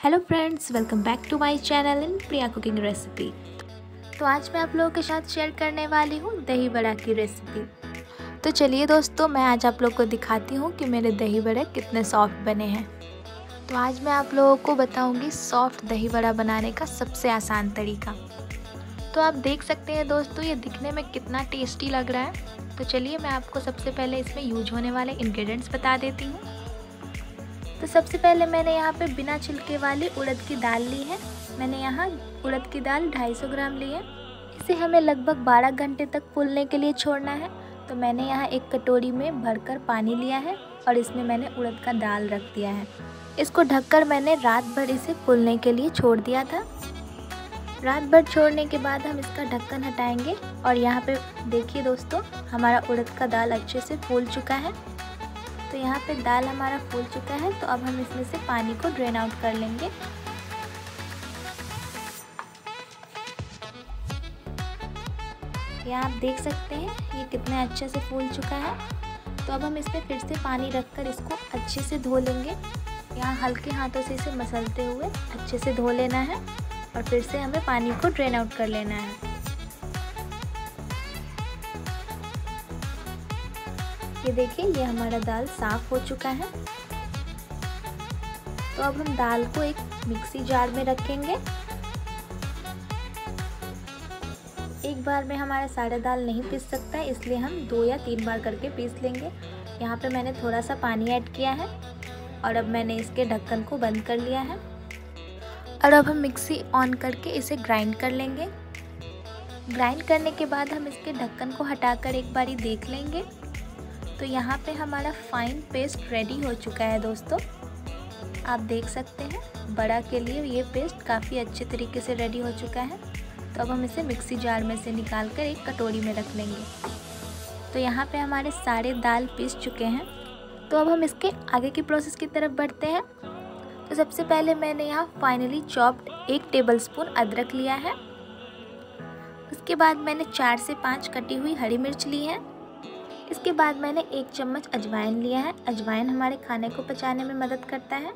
Hello friends welcome back to my channel in Priya cooking recipe तो आज मैं आप लोगों के साथ शेयर करने वाली हूँ दही बड़ा की रेसिपी तो चलिए दोस्तों, मैं आज आप लोग को दिखाती हूँ कि मेरे दही बड़े कितने सॉफ्ट बने हैं। तो आज मैं आप लोगों को बताऊँगी सॉफ्ट दही बड़ा बनाने का सबसे आसान तरीका। तो आप देख सकते हैं दोस्तों, ये दिखने में कितना टेस्टी लग रहा है। तो चलिए मैं आपको सबसे पहले इसमें यूज़ होने वाले इन्ग्रीडियंट्स बता देती हूँ। तो सबसे पहले मैंने यहाँ पे बिना छिलके वाली उड़द की दाल ली है। मैंने यहाँ उड़द की दाल 250 ग्राम ली है। इसे हमें लगभग 12 घंटे तक फूलने के लिए छोड़ना है। तो मैंने यहाँ एक कटोरी में भरकर पानी लिया है और इसमें मैंने उड़द का दाल रख दिया है। इसको ढककर मैंने रात भर इसे फूलने के लिए छोड़ दिया था। रात भर छोड़ने के बाद हम इसका ढक्कन हटाएँगे और यहाँ पे देखिए दोस्तों, हमारा उड़द का दाल अच्छे से फूल चुका है। तो यहाँ पे दाल हमारा फूल चुका है तो अब हम इसमें से पानी को ड्रेन आउट कर लेंगे। यहाँ आप देख सकते हैं, ये कितने अच्छे से फूल चुका है। तो अब हम इसमें फिर से पानी रखकर इसको अच्छे से धो लेंगे। यहाँ हल्के हाथों से इसे मसलते हुए अच्छे से धो लेना है और फिर से हमें पानी को ड्रेन आउट कर लेना है। ये देखिए, ये हमारा दाल साफ़ हो चुका है। तो अब हम दाल को एक मिक्सी जार में रखेंगे। एक बार में हमारा सारा दाल नहीं पीस सकता है इसलिए हम दो या तीन बार करके पीस लेंगे। यहाँ पे मैंने थोड़ा सा पानी ऐड किया है और अब मैंने इसके ढक्कन को बंद कर लिया है। और अब हम मिक्सी ऑन करके इसे ग्राइंड कर लेंगे। ग्राइंड करने के बाद हम इसके ढक्कन को हटाकर एक बारी देख लेंगे। तो यहाँ पे हमारा फाइन पेस्ट रेडी हो चुका है दोस्तों। आप देख सकते हैं, बड़ा के लिए ये पेस्ट काफ़ी अच्छे तरीके से रेडी हो चुका है। तो अब हम इसे मिक्सी जार में से निकाल कर एक कटोरी में रख लेंगे। तो यहाँ पे हमारे सारे दाल पीस चुके हैं। तो अब हम इसके आगे की प्रोसेस की तरफ़ बढ़ते हैं। तो सबसे पहले मैंने यहाँ फाइनली चॉप्ड एक टेबलस्पून अदरक लिया है। उसके बाद मैंने चार से पाँच कटी हुई हरी मिर्च ली है। इसके बाद मैंने एक चम्मच अजवाइन लिया है। अजवाइन हमारे खाने को पचाने में मदद करता है।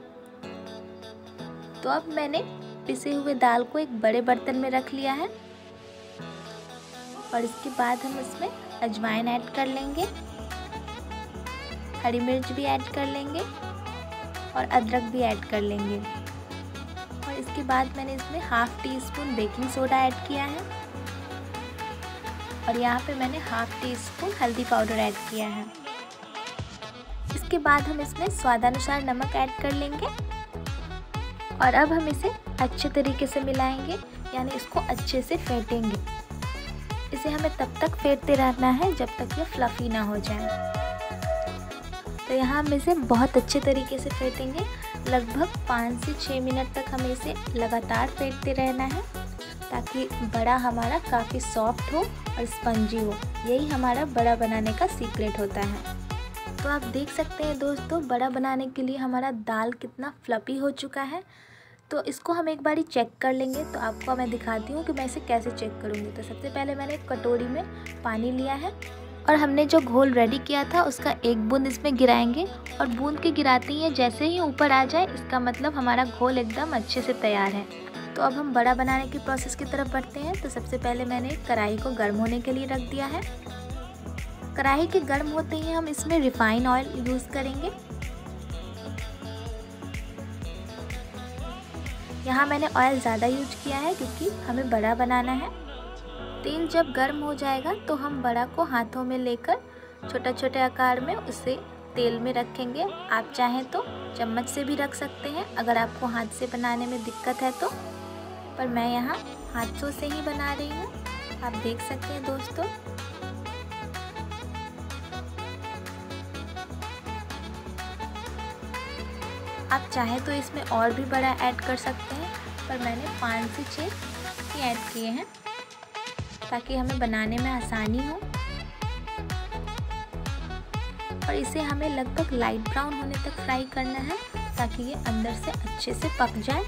तो अब मैंने पिसे हुए दाल को एक बड़े बर्तन में रख लिया है। और इसके बाद हम इसमें अजवाइन ऐड कर लेंगे। हरी मिर्च भी ऐड कर लेंगे और अदरक भी ऐड कर लेंगे। और इसके बाद मैंने इसमें half teaspoon baking soda add किया है। और यहाँ पे मैंने हाफ़ टी स्पून हल्दी पाउडर ऐड किया है। इसके बाद हम इसमें स्वादानुसार नमक ऐड कर लेंगे और अब हम इसे अच्छे तरीके से मिलाएँगे, यानी इसको अच्छे से फेंटेंगे। इसे हमें तब तक फेंटते रहना है जब तक ये फ्लफ़ी ना हो जाए। तो यहाँ हम इसे बहुत अच्छे तरीके से फेंटेंगे। लगभग पाँच से छः मिनट तक हमें इसे लगातार फेंटते रहना है। ताकि बड़ा हमारा काफ़ी सॉफ्ट हो और स्पंजी हो। यही हमारा बड़ा बनाने का सीक्रेट होता है। तो आप देख सकते हैं दोस्तों, बड़ा बनाने के लिए हमारा दाल कितना फ्लपी हो चुका है। तो इसको हम एक बारी चेक कर लेंगे। तो आपको मैं दिखाती हूँ कि मैं इसे कैसे चेक करूँगी। तो सबसे पहले मैंने एक कटोरी में पानी लिया है और हमने जो घोल रेडी किया था, उसका एक बूंद इसमें गिराएँगे। और बूंद के गिराते ही जैसे ही ऊपर आ जाए, इसका मतलब हमारा घोल एकदम अच्छे से तैयार है। तो अब हम बड़ा बनाने की प्रोसेस की तरफ़ बढ़ते हैं। तो सबसे पहले मैंने कढ़ाई को गर्म होने के लिए रख दिया है। कढ़ाई के गर्म होते ही हम इसमें रिफाइन ऑयल यूज़ करेंगे। यहाँ मैंने ऑयल ज़्यादा यूज़ किया है क्योंकि हमें बड़ा बनाना है। तेल जब गर्म हो जाएगा तो हम बड़ा को हाथों में लेकर छोटा छोटे आकार में उसे तेल में रखेंगे। आप चाहें तो चम्मच से भी रख सकते हैं। अगर आपको हाथ से बनाने में दिक्कत है तो। पर मैं यहाँ हाथों से ही बना रही हूँ। आप देख सकते हैं दोस्तों। आप चाहें तो इसमें और भी बड़ा ऐड कर सकते हैं, पर मैंने पाँच से छः ही ऐड किए हैं, ताकि हमें बनाने में आसानी हो। और इसे हमें लगभग लाइट ब्राउन होने तक फ्राई करना है, ताकि ये अंदर से अच्छे से पक जाए।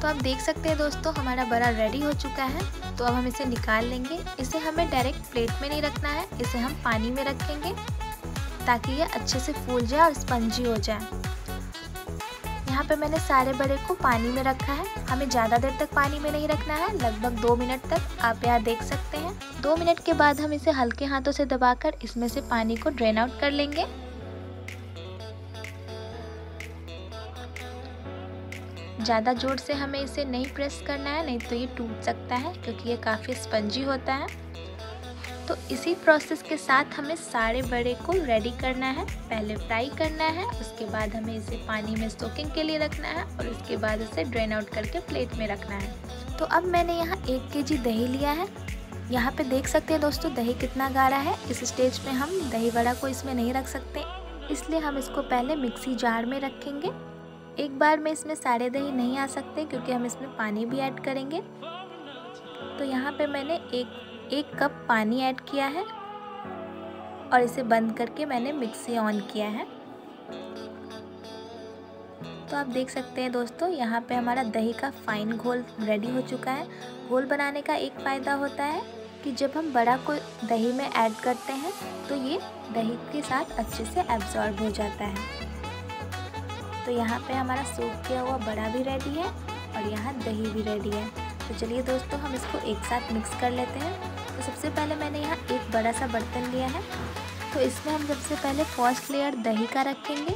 तो आप देख सकते हैं दोस्तों, हमारा बड़ा रेडी हो चुका है। तो अब हम इसे निकाल लेंगे। इसे हमें डायरेक्ट प्लेट में नहीं रखना है। इसे हम पानी में रखेंगे ताकि ये अच्छे से फूल जाए और स्पंजी हो जाए। यहाँ पे मैंने सारे बड़े को पानी में रखा है। हमें ज़्यादा देर तक पानी में नहीं रखना है। लगभग दो मिनट तक। आप यहाँ देख सकते हैं। दो मिनट के बाद हम इसे हल्के हाथों से दबाकर इसमें से पानी को ड्रेन आउट कर लेंगे। ज़्यादा ज़ोर से हमें इसे नहीं प्रेस करना है, नहीं तो ये टूट सकता है, क्योंकि ये काफ़ी स्पंजी होता है। तो इसी प्रोसेस के साथ हमें सारे बड़े को रेडी करना है, पहले फ्राई करना है, उसके बाद हमें इसे पानी में सोकिंग के लिए रखना है और उसके बाद इसे ड्रेन आउट करके प्लेट में रखना है। तो अब मैंने यहाँ एक के जी दही लिया है। यहाँ पे देख सकते हैं दोस्तों दही कितना गाढ़ा है। इस स्टेज में हम दही बड़ा को इसमें नहीं रख सकते। इसलिए हम इसको पहले मिक्सी जार में रखेंगे। एक बार में इसमें सारे दही नहीं आ सकते क्योंकि हम इसमें पानी भी ऐड करेंगे। तो यहाँ पे मैंने एक एक कप पानी ऐड किया है और इसे बंद करके मैंने मिक्सी ऑन किया है। तो आप देख सकते हैं दोस्तों, यहाँ पे हमारा दही का फाइन घोल रेडी हो चुका है। घोल बनाने का एक फ़ायदा होता है कि जब हम बड़ा को दही में ऐड करते हैं तो ये दही के साथ अच्छे से एब्जॉर्ब हो जाता है। तो यहाँ पे हमारा सूप किया हुआ बड़ा भी रेडी है और यहाँ दही भी रेडी है। तो चलिए दोस्तों, हम इसको एक साथ मिक्स कर लेते हैं। तो सबसे पहले मैंने यहाँ एक बड़ा सा बर्तन लिया है। तो इसमें हम सबसे पहले फ़र्स्ट लेयर दही का रखेंगे।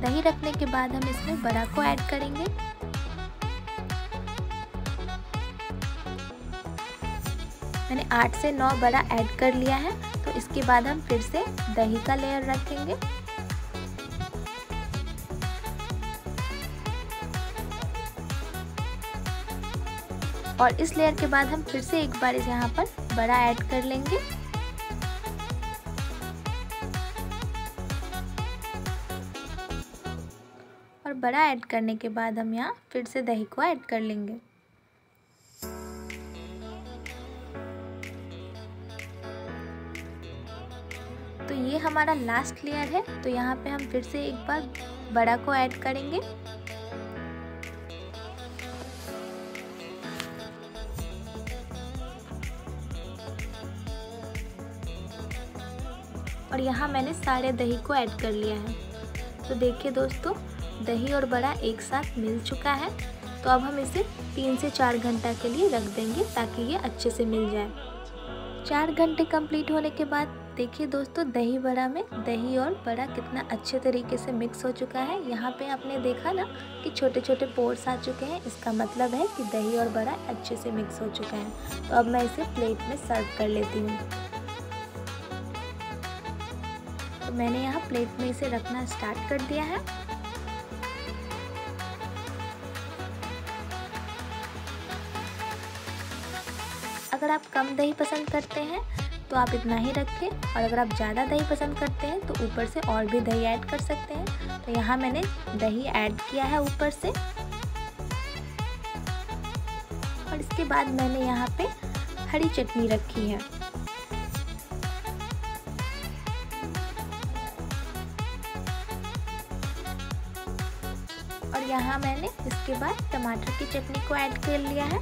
दही रखने के बाद हम इसमें बड़ा को ऐड करेंगे। मैंने आठ से नौ बड़ा ऐड कर लिया है। तो इसके बाद हम फिर से दही का लेयर रखेंगे। और इस लेयर के बाद हम फिर से एक बार इस यहाँ पर बड़ा ऐड कर लेंगे। और बड़ा ऐड करने के बाद हम यहाँ फिर से दही को ऐड कर लेंगे। तो ये हमारा लास्ट लेयर है तो यहाँ पे हम फिर से एक बार बड़ा को ऐड करेंगे। और यहाँ मैंने सारे दही को ऐड कर लिया है। तो देखिए दोस्तों, दही और बड़ा एक साथ मिल चुका है। तो अब हम इसे तीन से चार घंटा के लिए रख देंगे ताकि ये अच्छे से मिल जाए। चार घंटे कंप्लीट होने के बाद देखिए दोस्तों, दही बड़ा में दही और बड़ा कितना अच्छे तरीके से मिक्स हो चुका है। यहाँ पे आपने देखा ना कि छोटे छोटे पोर्स आ चुके हैं। इसका मतलब है कि दही और बड़ा अच्छे से मिक्स हो चुका है। तो अब मैं इसे प्लेट में सर्व कर लेती हूँ। मैंने यहाँ प्लेट में इसे रखना स्टार्ट कर दिया है। अगर आप कम दही पसंद करते हैं तो आप इतना ही रखें, और अगर आप ज़्यादा दही पसंद करते हैं तो ऊपर से और भी दही ऐड कर सकते हैं। तो यहाँ मैंने दही ऐड किया है ऊपर से। और इसके बाद मैंने यहाँ पे हरी चटनी रखी है। यहाँ मैंने इसके बाद टमाटर की चटनी को ऐड कर लिया है।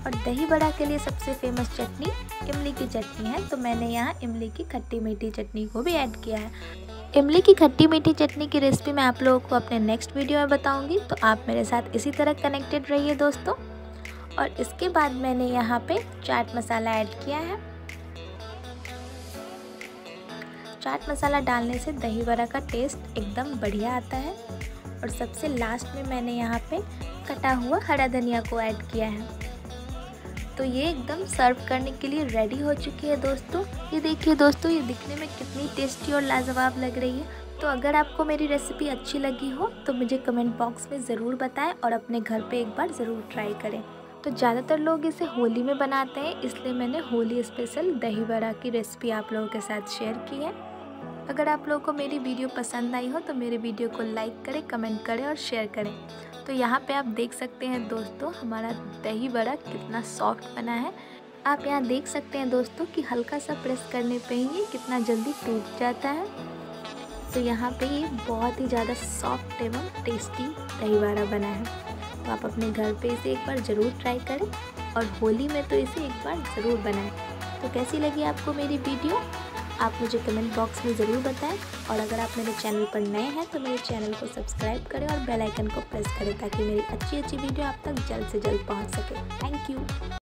और दही बड़ा के लिए सबसे फ़ेमस चटनी इमली की चटनी है। तो मैंने यहाँ इमली की खट्टी मीठी चटनी को भी ऐड किया है। इमली की खट्टी मीठी चटनी की रेसिपी मैं आप लोगों को अपने नेक्स्ट वीडियो में बताऊँगी। तो आप मेरे साथ इसी तरह कनेक्टेड रहिए दोस्तों। और इसके बाद मैंने यहाँ पे चाट मसाला ऐड किया है। चाट मसाला डालने से दही बड़ा का टेस्ट एकदम बढ़िया आता है। और सबसे लास्ट में मैंने यहाँ पे कटा हुआ हरा धनिया को ऐड किया है। तो ये एकदम सर्व करने के लिए रेडी हो चुकी है दोस्तों। ये देखिए दोस्तों, ये दिखने में कितनी टेस्टी और लाजवाब लग रही है। तो अगर आपको मेरी रेसिपी अच्छी लगी हो तो मुझे कमेंट बॉक्स में ज़रूर बताएँ और अपने घर पे एक बार ज़रूर ट्राई करें। तो ज़्यादातर लोग इसे होली में बनाते हैं, इसलिए मैंने होली स्पेशल दही बड़ा की रेसिपी आप लोगों के साथ शेयर की है। अगर आप लोगों को मेरी वीडियो पसंद आई हो तो मेरे वीडियो को लाइक करें, कमेंट करें और शेयर करें। तो यहाँ पे आप देख सकते हैं दोस्तों, हमारा दही बड़ा कितना सॉफ्ट बना है। आप यहाँ देख सकते हैं दोस्तों कि हल्का सा प्रेस करने पे ही ये कितना जल्दी टूट जाता है। तो यहाँ पे ये बहुत ही ज़्यादा सॉफ्ट एवं टेस्टी दही बड़ा बना है। तो आप अपने घर पे इसे एक बार ज़रूर ट्राई करें और होली में तो इसे एक बार ज़रूर बनाएँ। तो कैसी लगी आपको मेरी वीडियो? आप मुझे कमेंट बॉक्स में ज़रूर बताएँ और अगर आप मेरे चैनल पर नए हैं तो मेरे चैनल को सब्सक्राइब करें और बेल आइकन को प्रेस करें ताकि मेरी अच्छी अच्छी वीडियो आप तक जल्द से जल्द पहुँच सके। Thank you.